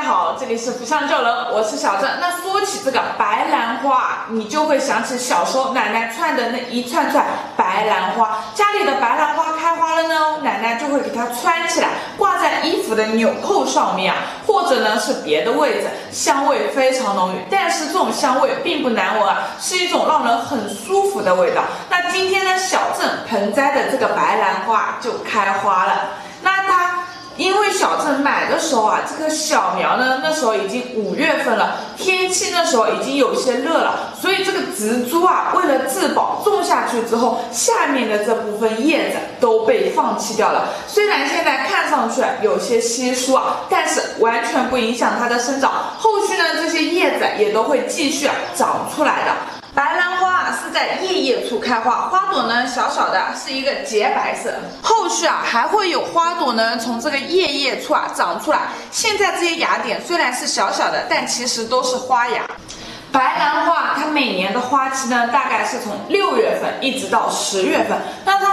家好，这里是福相救人，我是小郑。那说起这个白兰花，你就会想起小时候奶奶串的那一串串白兰花。家里的白兰花开花了呢，奶奶就会给它穿起来，挂在衣服的纽扣上面啊，或者呢是别的位置，香味非常浓郁。但是这种香味并不难闻啊，是一种让人很舒服的味道。那今天呢，小郑盆栽的这个白兰花就开花了。那它。因为小郑买的时候啊，这个小苗呢，那时候已经五月份了，天气那时候已经有些热了，所以这个植株啊，为了自保，种下去之后，下面的这部分叶子都被放弃掉了。虽然现在看上去有些稀疏啊，但是完全不影响它的生长，后续呢，这些叶子也都会继续长出来的。白兰在叶叶处开花，花朵呢小小的，是一个洁白色。后续啊还会有花朵呢从这个叶叶处啊长出来。现在这些芽点虽然是小小的，但其实都是花芽。白兰花它每年的花期呢大概是从六月份一直到十月份，那它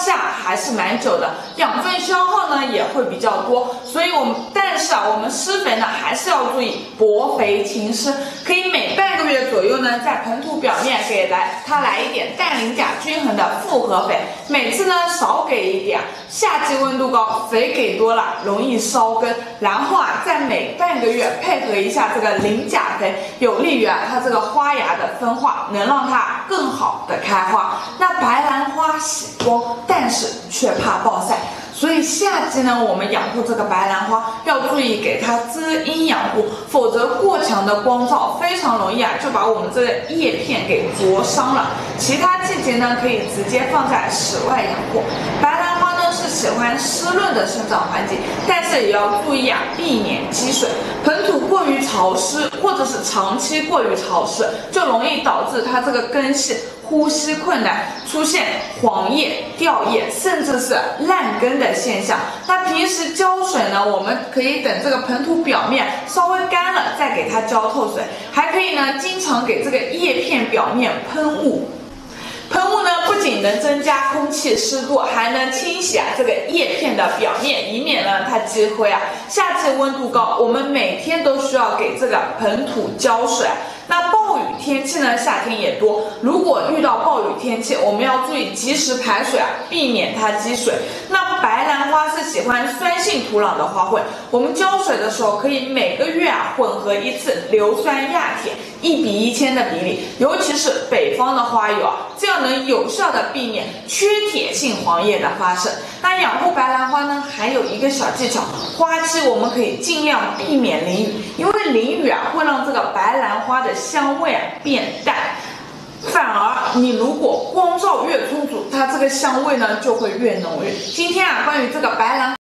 下还是蛮久的，养分消耗呢也会比较多。所以我们但是啊我们施肥呢还是要注意薄肥勤施，可以每半个月左右呢在盆土表面给来它来一点氮磷钾均衡的复合肥，每次呢少给一点。夏季温度高，肥给多了容易烧根，然后啊在每半个月配合一下这个磷钾肥，有利于啊。它这个花芽的分化能让它更好的开花。那白兰花喜光，但是却怕暴晒，所以夏季呢，我们养护这个白兰花要注意给它遮阴养护，否则过强的光照非常容易啊就把我们这个叶片给灼伤了。其他季节呢，可以直接放在室外养护。白兰花呢是喜欢湿润的生长环境，但是也要注意啊，避免积水。盆土过于潮湿，或者是长期过于潮湿，就容易导致它这个根系呼吸困难，出现黄叶、掉叶，甚至是烂根的现象。那平时浇水呢，我们可以等这个盆土表面稍微干了再给它浇透水，还可以呢，经常给这个叶片表面喷雾。喷雾呢，不仅能增加空气湿度，还能清洗啊这个叶片的表面，以免呢它积灰啊。夏季温度高，我们每天都需要给这个盆土浇水。那暴雨天气呢，夏天也多，如果遇到暴雨天气，我们要注意及时排水啊，避免它积水。那白兰喜欢酸性土壤的花卉，我们浇水的时候可以每个月啊混合一次硫酸亚铁。一比一千的比例，尤其是北方的花友啊，这样能有效的避免缺铁性黄叶的发生。那养护白兰花呢，还有一个小技巧，花期我们可以尽量避免淋雨，因为淋雨啊会让这个白兰花的香味啊变淡，反而你如果光照越充足，它这个香味呢就会越浓郁。今天啊，关于这个白兰。